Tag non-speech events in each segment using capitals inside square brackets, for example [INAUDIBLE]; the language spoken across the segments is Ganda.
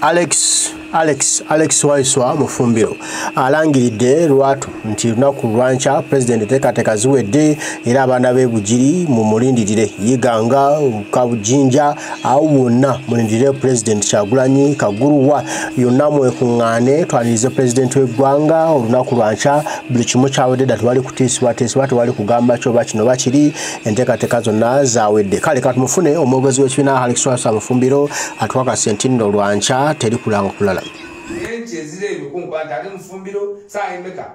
alex alex alex waiswa mufumbiro. Alangiridde lwatu nti lunaku lwanca pulezidenti teekateeka ziwedde era abaana b'ebugiri mumulindirire yiganga kabujinja awo bonna mulindirire pulezidenti kyagulanyi kaguluwa yonna mwekuŋŋaane twanirize pulezidenti w'eggwanga olunaku lwanca buli kimu kyawedde dda tewali kutiisibwatiisibwa tewali kugamba kyoba kino bakiri enteekateeka zonna zawedde kale katumufune omwogezi w'ekibiina alex waiswa mufumbiro atwakase nti nno lwanca teri kulanga kulala enki ezira ebikunku ati ate mufumbiro saayimeka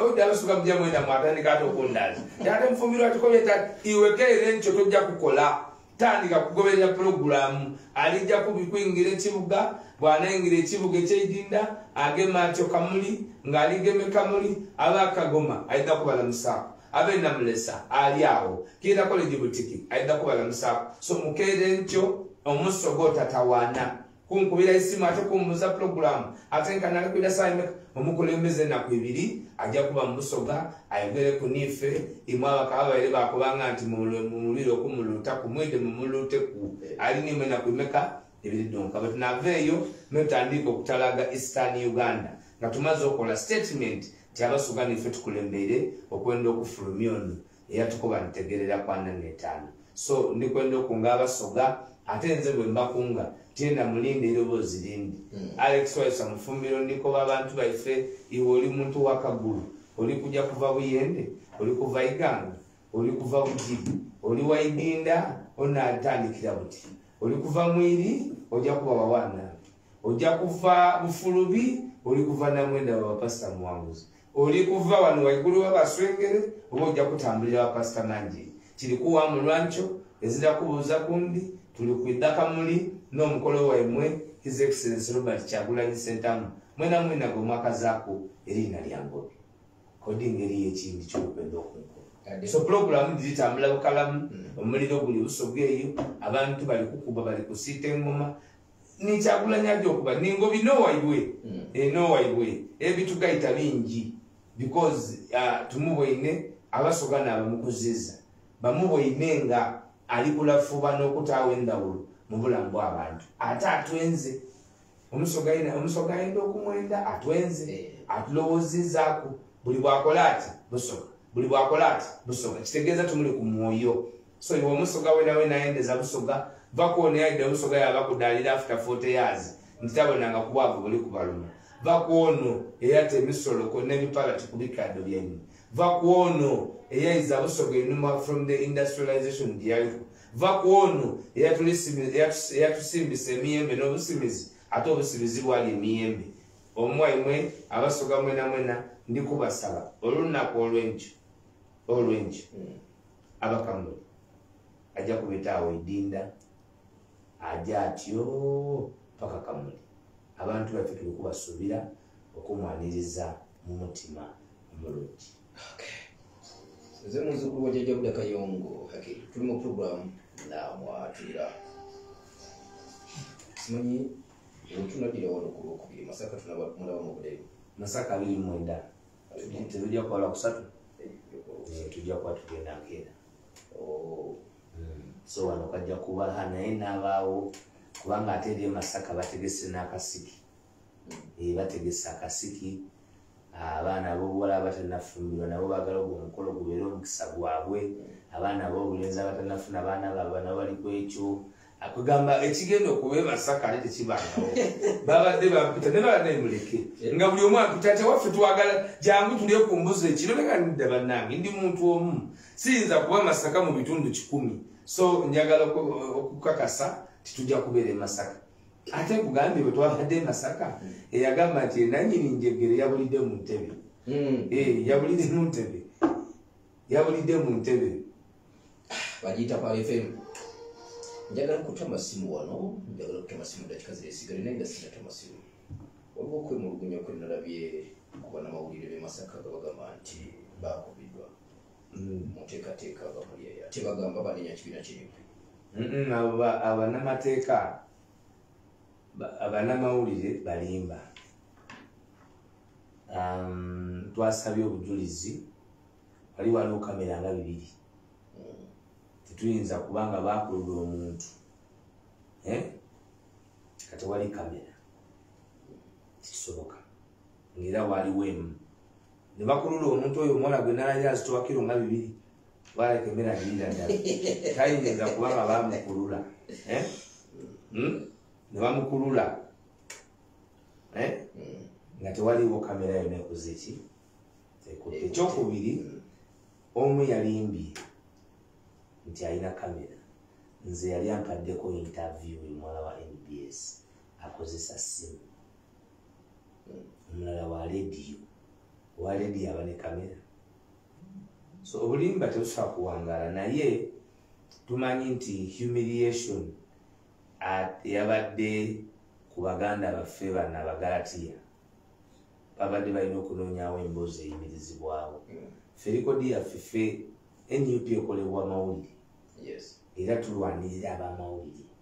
odde abasuka mujja mwenda mwatandika ate okundaza ate mufumbiro atikobeta iwekeera enkyo tojja kukola tandika kugoberera puroguramu alijja kubikwingira ekibuga bwanayingira ekibuga ekyeidinda agema atyo kamuli ng'aligeme kamuli aba akagoma ayidda kubalamusaako abe namulesa ali awo. Kiira kolegi butiki ayidda kubalamusaako so mukeera enkyo omuso gwotatawaana kunkubira isimu ate kumbuza puroguramu ate nga nalikwira saimeka omukulembeze enaku ibiri ajja kuba mubusoga ayogere ku nife imwe abakaba baire bakubanga nti mumulire okumuluta kumwide mumuluteku alinimwe enaku imeka ibiri donka but naveeyo notandika okutalaga eastern uganda. Nga tumaze okukola statement ti abasoga nife tukulembeire okwenda okufulumya ono. Era tukuba ntegerera kwana netaano so ndikwenda okunga abasoga ate nze bwe mbakunga tienda mulinde erobozi lindi alex waisa mufumbiro ndikoba abantu baife iwe oli muntu wakagulu oli kuja kuva buyende oli kuva iganga oli kuva bugiri oli waidinda onatandikira buti. Oli kuva mwiri ojja kuba wawanambi ojja kuva bufulubi oli kuva namwenda wabapasita muwanguzi. Oli kuva wano waigulu wabaswengere oba ojja kutambulira wapasita manjiri kiri kuwa mulwanco ezira kubuuza kundi tuli ku iddaka muli n'omukolo waimwe his excellence robert kyagulanyi sentamu mwena mwena gwe mwakazaako eriina lyangobe kodi ngeri yekindi kyokwenda okunkola so puroguramu giritambula bukalamu omuliro guli busoga eyo abantu bali kukuba bali kusiita engoma. Nikyagulanyi ajja okuba ningobi nowaibwe nowaibwe ebitugayita bingi because uh, tumubwaine abasoga naabamukuziza bamubwaine nga ali kulafuba n'okutaawo endawulo mu bulamu bw'abantu ate atwenze omusoga ayinza okumwenda atwenze atulowoozezaaku buli bwakola ati busoga. Buli bwakola ati busoga. Kitegeeza tumuli ku mwoyo. So iwe omusoga wena wenayendeza busoga vakuoneyadde omusoga yaba kudaalira after 40 years nti tabonanga kubwavu buli kubaluma vakuono eyata emisolo n'ebipala tikubikaddo byenyu vakuono eyayiza busoga enuma from the industrialization gyaliku vakuono eyatusimbisa emiyembe n'obusimizi ate obusibizi bwali emiyembe. Omwaimwe abasoga mwena mwena ndikubasaba olunaku olwenkyo olwenkyo abakamuli ajja kubetaawo edinda ajja atyo paka kamuli abantu baffe tuli kubasuubira okumwaniriza mu mutima omulungi nze muzukulu wa jjajja buda kayongo tuli mu puroguramu namwatira simanyi wetunadira wano ku lwokubiri masaka tunamulaba mu budeebu masaka abiri mwenda. Tebijja kukola kusatu tujja kuba tugenda nkeera so wano kajja kuba naye nabaawo kubanga ate eri emasaka bategese n'akasiki. Bategese akasiki abaana abobuwala abatanafumbirwa nabo bagala ogwo omukolo gubeere omukisa gwabwe. Abaana abobulenzi abatanafuna baana baabwe nabo bali ku ekyo. Akugamba ekigenda okuba emasaka ate tekibangawo [LAUGHS] babadde bampita ne bala nemuleke nga buli omu ampita tewaffe twagala jangu tulye ku mbuzi ekiro. Nekanidda bannange ndi muntu omu. Siyinza kuba masaka mu bitundu kikumi. So njagala okukakasa titujja kubeera emasaka ate nkugambye bwe twabadde emasaka eyagamba nti enanyini njegere yabulidde mu ntebe. Yabulidde mu ntebe. Yabulidde mu ntebe. Bagiyita pa fm njagala kuta masimu wano? Njagala kuta masimu dakika ziresigale naye nga sinata masimu. Waliwo okwemulugunya kwe nalabye kuba namawulire bemasaka nga bagamba nti bakubiddwa muteekateeka bamuli eyo ate bagamba banenya kibiina kyenyiku abanamateeka abanamawulire balimba. Twasabye obujulizi wali waliwo kamera nga bibiri. Tetuyinza kubanga bakulula omuntu nga tewali kamera tekisoboka ngaera waliwo emu. Ne bakulula omuntu oyo omuwala gwe nalabira azitowa kiro nga bibiri. Baleka emera birira ddala. Tayinza kubanga bamukulula Eh? Hmm? Ne bamukulula. Eh? nga tewaliwo kamera yona ekoze eki ekudde ekyokubiri omu yalimbye nti alina kamera. Nze yali ampaddeko interview omulala wa nbs akozesa simu omulala wa rediyo owa rediyo aba ne kamera. So obulimba tebusobola kuwangaala naye tumanyi nti humiliation at- yabadde ku baganda baffe bano abagalatiya babadde balina okunoonyawo emboozi eyimirizibwawo. Ffe likodi yaffe ffe nup ekolebwa mawulire yes. Era tulwanirira abamawulire.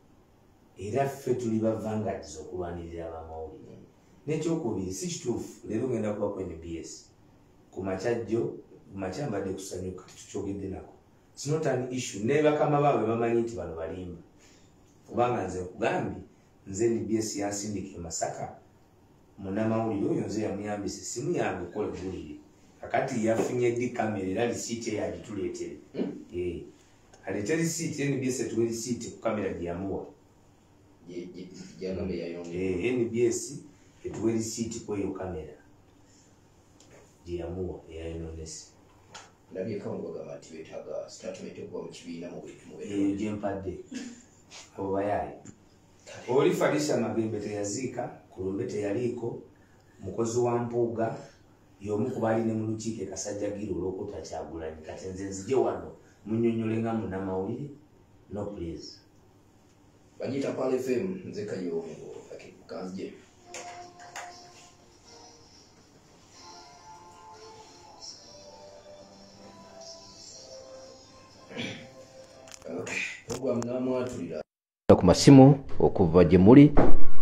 Era ffe tuli bavangadiza okulwanirira abamawulire. Nekyokubiri si kituufu. Leero ngenda kuba ku nbs ku makyajjo kumakya mbadde kusanyuka tetukyogedde nako. Not an issue. Ne bakama baabwe bamanyi nti bano balimba kubanga nze nkugambye nze nbs yansindika e masaka. Munamawulire oyo nze yamuyambisa essimu yange okukola ebuwulire kakati yafunye ddi kamera era lisiiti eyo agituleetere Eh, aleete lisiiti nbs etuwe lisiiti ku kamera gyeyamuwa Eh, nbs etuwe lisiiti kweyo kamera gyeyamuwa eyayononese ndabyeko ngo bagamba nti beetaaga statement okuva mu kibiina mu buli kimu eyo gyempadde [LAUGHS] abo bayaayi oli fadisa magembe teyaziika kulumbe teyaliiko mukozi wa mpuuga y'omu ku baali ne mu lukiiko ekasajjagira olwokutta kyagulanyi. Kati nze nzije wano munyonyole nga munnamawulire no please. Bagiyita pal fm nze kayongo kanzije ku masimu okuva gye muli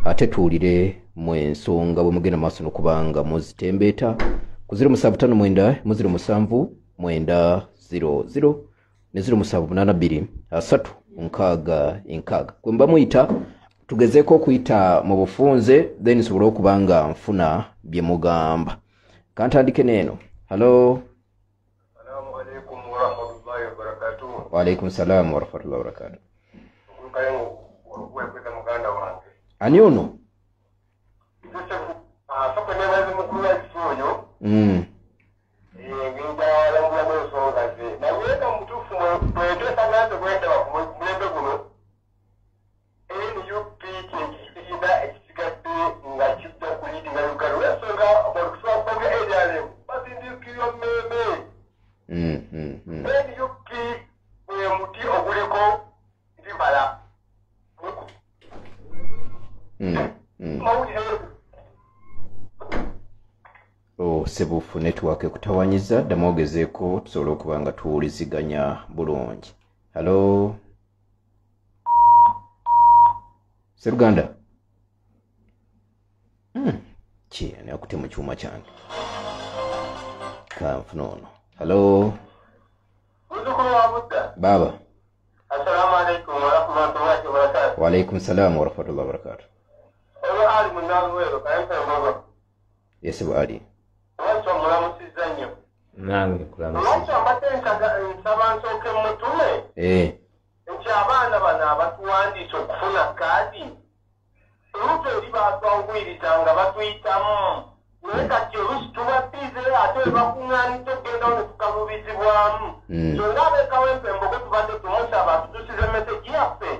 ate tuwulire mu ensonga bwe mugenda maaso nokubanga muzitembeeta ku 0759 07 mwenda 00 ne 0782 asatu nkaaga enkaaga. Kwe mba muyita tugezeeko okuyita mu bufunze then sobole okuba nga nfuna bye mugamba. Kantandike neeno halo Assalamu alaikum warahmatullahi wabarakatuh. Waalaikum salaamu warahmatullahi wabarakatu Nkayo wekweza muganda wange. ani ono Josefu asoko nebazi mukulu wa kisoyo mm. Oh, sebuufu network ekutawanyiza ddamu ogezeeko tusobole okuba nga tuwuliziganya bulungi. Halo seruganda? Hmm, ki ani akute mu kyuma kyange. Kanfuna ono. Halo muzzukulu wa budda. Baaba assalamu alaikum warahmatullahi wabarakatu waalaikum salaamu warahmatullahi wabarakatu olwo ali nnyo nange kulamusi amateeka nsaba nsooke mutume nti abaana bano abatuwandiisa okufuna kaadi oluusi eri batwanguyiriza nga batuyitamu naye kati oluusi tubatize ate webakuŋŋaanidde okgendawo ne tukalubizibwamu Mm. kyonna abeekawo empembogo tubadde tumusaba tutusize meseji yaffe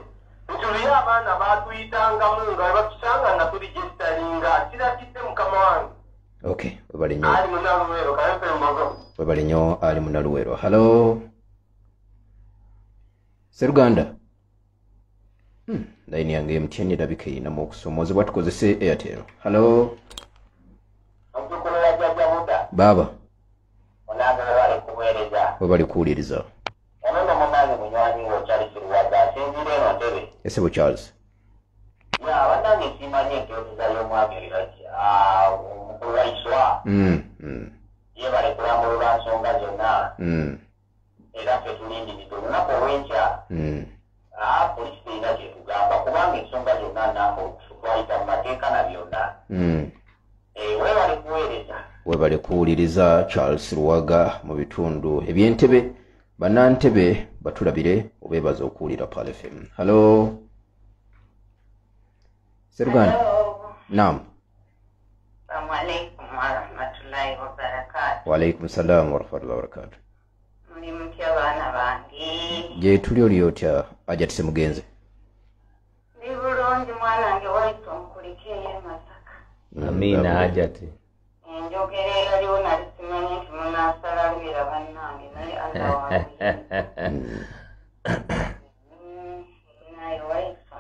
nti luye abaana batuyitangamu nga webatusanga nga tuligisitalinga kirakidde mukama wange okay webale nnyo ali munaluweero kayempembogo webale nnyo ali munaluweero halo seruganda Hmm, layini yange mtn erabika erinamu okusomoozebwa tukozese airtel. Halo baaba webali kuwuliriza esebo charles ya bannange simanyi enteoteza y'omwami eraki omukulu wa iswa Mm, mm, ye bali kulambulula nsonga zonna mm, era ffe tulindiridde olunaku olw'enkya mm. polisi terina kyetugamba kubanga ensonga zonna nambu twali ateekala byonna Mm. Eh, weebale kuweereza webale kuwuliriza charles luwaga mu bitundu. Ebyentebe bannantebe batulabire obeebaza okuwulira pal fm halo seruganda nam Assalamu alaikum warahmatullahi waalaikum salamu warahmatullahi wabarakatu Muli mutya baana bange? gye tuli oli otya ajatise mugenze Ndi bulungi mwanange waitu nkuliko eye Masaka. amina hajati Enjogera eyaliwo nali simanyi nti munaasala lubira bannange naye Allah. [LAUGHS] Mm, naye waitu.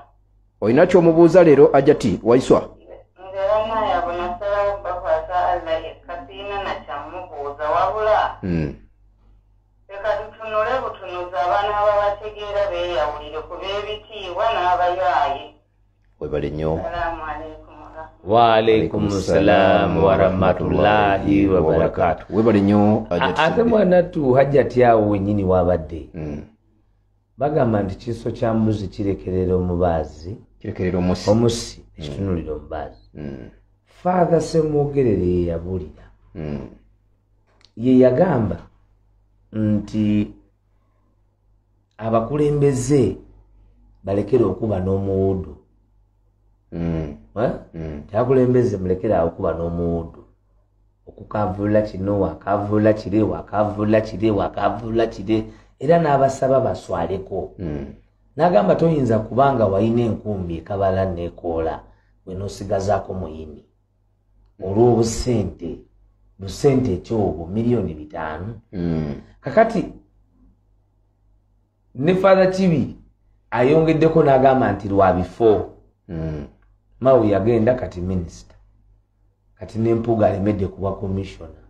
olina kyomubuuza leero ajati waiswa leka tutunule butunuzi abaana ababategeera beeyawulire ku b'ebitiibwa n'abayaaye webale nnyo. Waalaikum salaamu warahmatullahi wabarakatu webale nnyo ate mwanattu hajjati awo wenyini wabadde? Mm. bagamba nti kiso kya mbuzi kirekerera omubaazi. Kirekerera omusi. Omusi ekitunulira omubaazi. Mm. faatha semwogerere ye yabulira. Mm. Ye yagamba nti abakulembeze balekere okuba n'omuwudu Mm. Eh? Mm. tyakulembeze mulekere awo okuba n'omuwudu okukavulula kino wakavulula kire wakavulula kire wakavulula kire era n'abasaba baswaleko Mm. n'agamba toyinza kubanga walina enkumbi ekabala nekoola bwenoosigazaako muyini olw'obusente busente ekyobo miliyoni bitaano Mm. kakati ne fatha kibi ayongeddeko n'agamba nti lwa bifo Mm. mawe yagenda kati minisita kati nempuga alemedde kuba komishona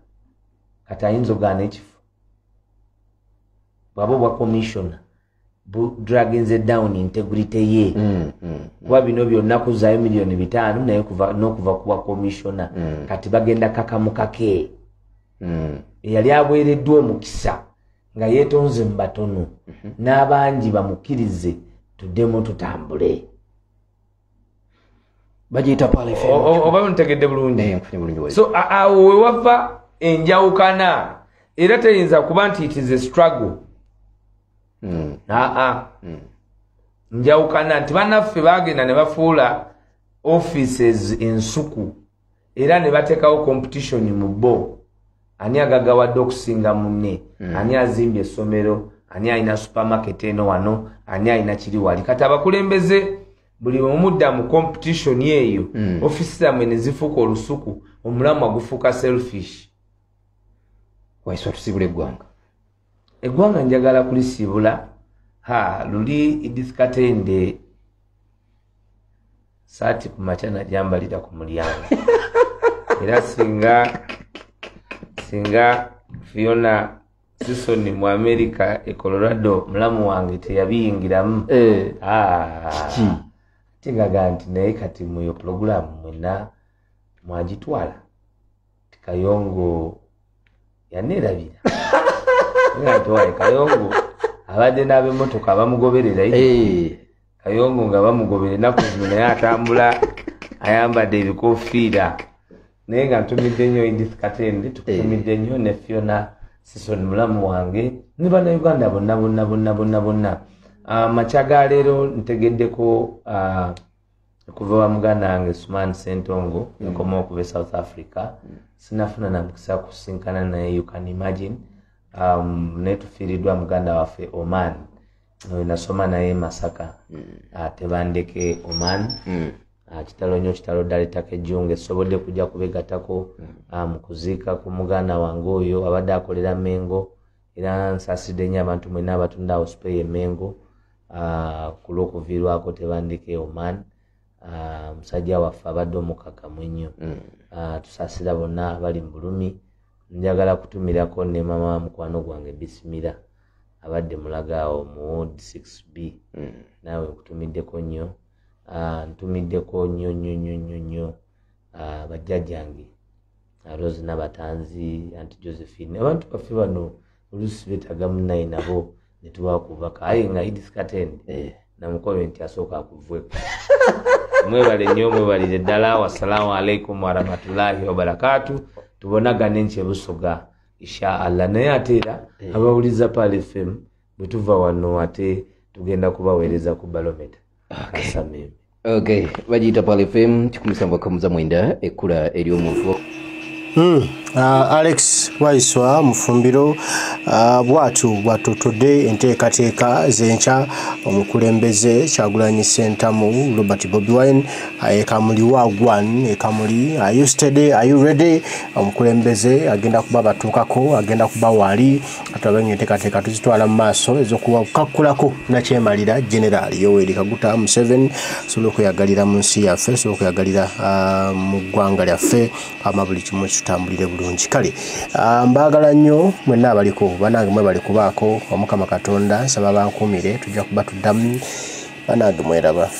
kati ayinza ogaana ekifo bwaba obwa komishona down integrity ye Mm. Mm. kuba bino byonna kuzaayo miliyoni bitaano naye kuva- n'okuva kuba komishona Mm. kati bagenda kakamukake Mm. eyali abwereddwa omukisa nga yeetonze mu batono n'abangi bamukkirize tuddemu tutambule bagiyita pal fm O- o- oba ntegedde bulungi so a- awo wewava enjawukana era teyinza kuba nti it is a struggle Mm. Aa Mm. njawukana nti bannaffe bagenda ne bafuula offices ensuku era ne bateekawo competition mu bo. Ani agagawadde okusinga munne? Ani azimbye essomero? Ani alina supermarket eno wano? Ani alina kiri wali? Kati abakulembeze buli omudda mu competition eyo Mm. ofisi zammwe ne zifuuka olusuku omulamwa gufuuka selfish. Waiswa tusibula eggwanga. Eggwanga njagala kulisiibula ha luli edith katende saati ku makya najambalira ku mulyango era [LAUGHS] singa singa fiona sisoni mu america e colorado mulamu wange teyabiyingiramu Eh. Ah. Ki? tingaga nti naye kati muyo pulogulaamu mwena mwagitwala ti kayongo yaneerabira [LAUGHS] nga nti waye kayongo abadde n'ab'emmotoka bamugoberera kayongo nga bamugobera ennaku zino naye atambula [LAUGHS] ayambadde ebikofiira naye nga ntumidde nnyo edith katende tukutumidde nnyo ne fiona sison mulamu wange ne bannayuganda bonna bonna bonna bonna bonna. Ah, makya ga leero ntegeddeko ah, okuva wa muganda wange suman sentongo yakoma okuva e south africa. Sinafuna namukisa kusinkana naye you can imagine um, naye tufiiriddwa muganda waffe oman. Nasoma naye masaka. Ah, tebandeke oman. Mm. Kitalo nnyo kitalo ddala ettaka ejjunga. Esobodde kujja kubegatako ah, mu kuziika ku muganda wange oyo abadde akolera mengo. Era nsaasidde nnyo abantu mwenna abatunda sipeyi emengo ah, ku lw'okuviirwako tebandike oman. Ah, musajja waffe abadde omukakamu ennyo. Ah, tusaasira bonna abali mu bulumi njagala kutumirako ne mama wa mukwano gwange bisimira abadde mulaga awo mu ward 6b naawe nkutumiddeko nnyo. Ah, ntumiddeko nnyo nnyo nnyo nnyo nnyo ah, bajjajjange Ah, rose nabatanzi anti josephine abantu baffe bano oluusi beetaga munnaye nabo ne tubakubaka aye nga idis katende Eh. namukobe nti asooka akuvweko [LAUGHS] mwebale nnyo mwebalire ddala. Wassalamu alaikum warahmatullahi wabarakatu tubonagane nkyebusoga inshaallah naye ate era abawuliza pal fm bwe tuva wano ate tugenda kubaweereza ku balometa kasameme okay bagiyita pal fm kikumisamba kamuza mwenda ekkula ery'omuntu Mm. Uh, alex waiswa mufumbiro uh, bwatu bwatutudde enteekateeka zenkya omukulembeze kyagulanyi sentamu robert bobi wine uh, ekamuli wagwan ekamuli are you steady are you ready? Omukulembeze agenda kuba batuukako agenda kuba waali atulabenga enteekateeka tuzitwala mu maaso ezokukakkulako nakyemalira general yoweri kaguta museveni asobole okweyagalira mu nsi yaffe asobole okweyagalira uh, mu ggwanga lyaffe ama buli kimu kitambulire bulungi. Kale ah, mbaagala nnyo mwenna abaliko banange mwe bali kubaako omukama katonda nsaba bankuumire tujja kuba tuddamu. Banange mweraba